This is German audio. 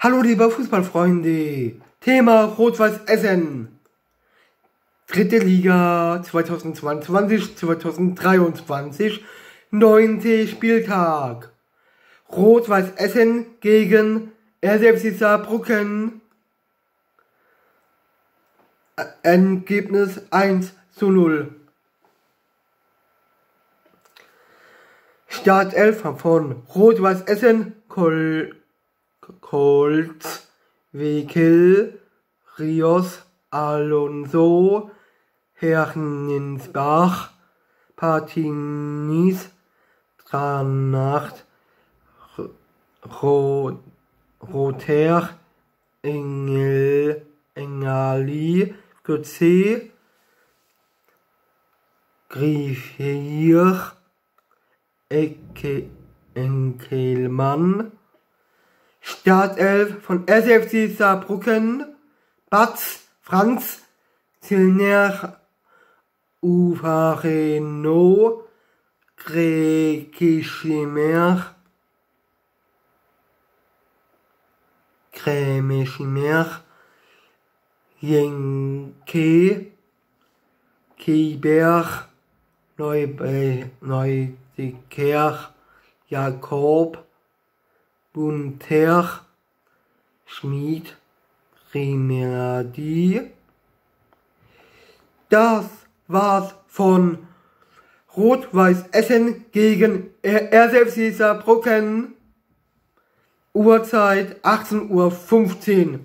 Hallo liebe Fußballfreunde, Thema Rot-Weiß Essen. Dritte Liga 2022-2023, neunte Spieltag. Rot-Weiß Essen gegen RFC Saarbrücken. Ergebnis 1 zu 0. Startelf von Rot-Weiß Essen, Colts, Wickel, Rios, Alonso, Herninsbach, Patinis, Tranacht, Roter, Engel, Engali, Götze, Griffier, Ecke, Enkelmann, Startelf von SFC Saarbrücken, Batz, Franz, Zilner, Ufareno, Grekischimer, Krämischimer, Jenke, Kieber, Neudiker, Jakob, Bunter, Schmied, Rimeradi. Das war's von Rot-Weiß Essen gegen RSFC Saarbrücken. Uhrzeit 18.15 Uhr.